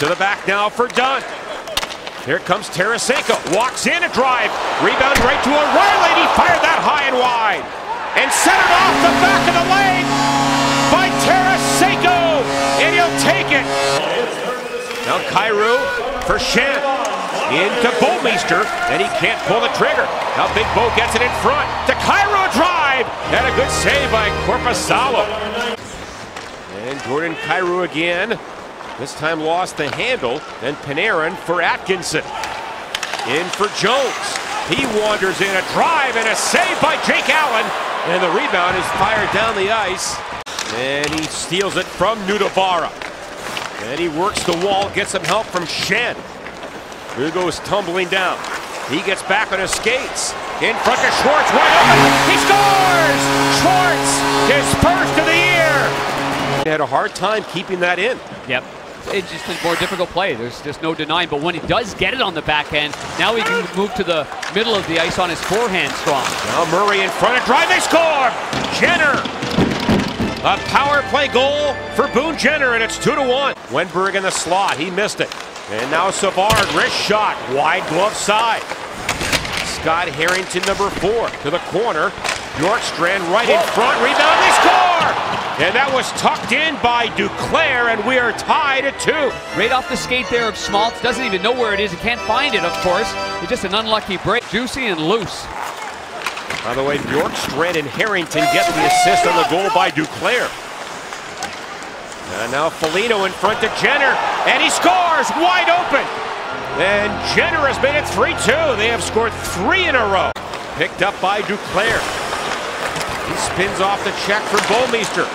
To the back now for Dunn. Here comes Tarasenko. Walks in a drive. Rebound right to O'Reilly. He fired that high and wide. And set centered off the back of the lane by Tarasenko. And he'll take it. Now Kyrou for Schenn. Into Bouwmeester. And he can't pull the trigger. Now Big Bo gets it in front. To Kyrou drive. And a good save by Korpisalo. And Jordan Kyrou again. This time lost the handle. Then Panarin for Atkinson. In for Jones. He wanders in a drive and a save by Jake Allen. And the rebound is fired down the ice. And he steals it from Nutivaara. And he works the wall, gets some help from Schenn. Who goes tumbling down. He gets back on his skates. In front of Schwartz, wide open. He scores! Schwartz, his first of the year. He had a hard time keeping that in. Yep. It's just a more difficult play. There's just no denying. But when he does get it on the backhand, now he can move to the middle of the ice on his forehand strong. Now Murray in front of drive. They score! Jenner! A power play goal for Boone Jenner, and it's 2 to 1. Wennberg in the slot. He missed it. And now Savard, wrist shot, wide glove side. Scott Harrington, number four, to the corner. Bjorkstrand right in front, rebound, they score! And that was tucked in by Duclair, and we are tied at two. Right off the skate there of Schmaltz. Doesn't even know where it is. He can't find it, of course. It's just an unlucky break. Juicy and loose. By the way, Bjorkstrand and Harrington get the assist on the goal by Duclair. And now Foligno in front to Jenner, and he scores wide open. And Jenner has made it 3-2. They have scored three in a row. Picked up by Duclair. He spins off the check for Bouwmeester.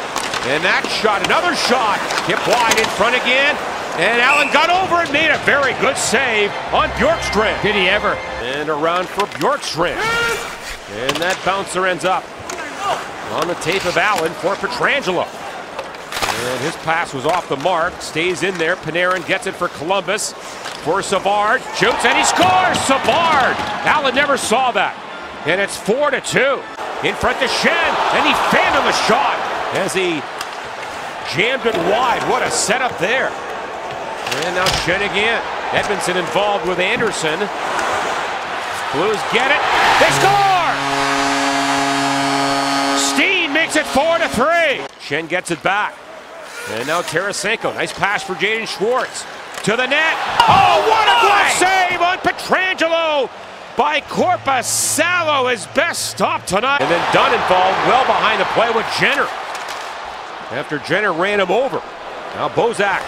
And that shot, another shot, hit wide in front again. And Allen got over and made a very good save on Bjorkstrand. Did he ever? And around for Bjorkstrand. And that bouncer ends up on the tape of Allen for Pietrangelo. And his pass was off the mark, stays in there. Panarin gets it for Columbus. For Savard, shoots and he scores! Savard! Allen never saw that. And it's 4 to 2. In front to Schenn, and he fanned him a shot as he jammed it wide. What a setup there. And now Schenn again. Edmondson involved with Anderson. Blues get it. They score! Steen makes it 4 to 3. Schenn gets it back. And now Tarasenko. Nice pass for Jaden Schwartz. To the net. Oh, what a oh, glove save on Pietrangelo by Korpisalo. His best stop tonight. And then Dunn involved well behind the play with Jenner. After Jenner ran him over. Now Bozak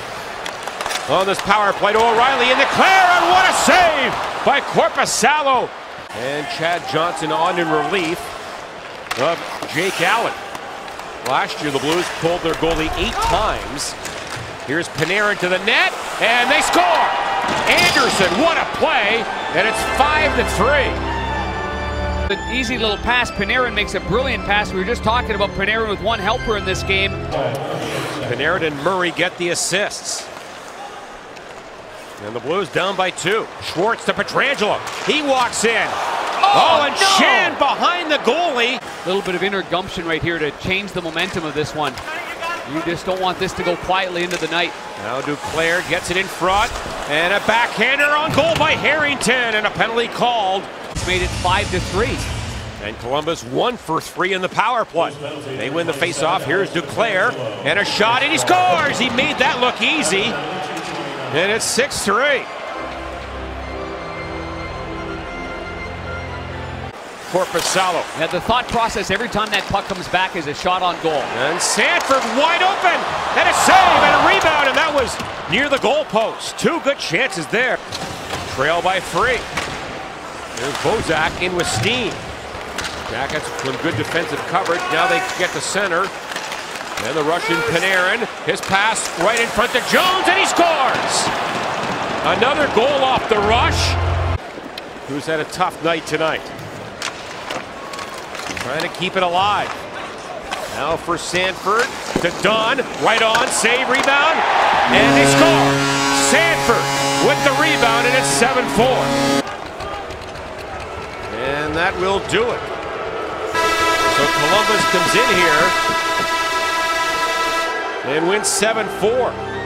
on this power play to O'Reilly in the clear. And what a save by Korpisalo. And Chad Johnson on in relief of Jake Allen. Last year, the Blues pulled their goalie eight times. Here's Panarin to the net, and they score! Anderson, what a play, and it's five to three. An easy little pass. Panarin makes a brilliant pass. We were just talking about Panarin with one helper in this game. Panarin and Murray get the assists. And the Blues down by two. Schwartz to Pietrangelo. He walks in. Oh, oh and no! Schenn behind the goalie. A little bit of inner gumption right here to change the momentum of this one. You just don't want this to go quietly into the night. Now Duclair gets it in front. And a backhander on goal by Harrington. And a penalty called. Made it five to three. And Columbus one for three in the power play. They win the faceoff. Here's Duclair. And a shot, and he scores! He made that look easy. And it's 6-3. Korpisalo. Now the thought process every time that puck comes back is a shot on goal. And Sanford wide open. And a save and a rebound. And that was near the goalpost. Two good chances there. Trail by three. There's Bozak in with Steen. Jackets some good defensive coverage. Now they get to center. And the Russian Panarin. His pass right in front to Jones. And he scores. Another goal off the rush. Who's had a tough night tonight. Trying to keep it alive. Now for Sanford to Dunn. Right on. Save, rebound. And they score. Sanford with the rebound, and it's 7-4. That will do it. So Columbus comes in here and wins 7-4.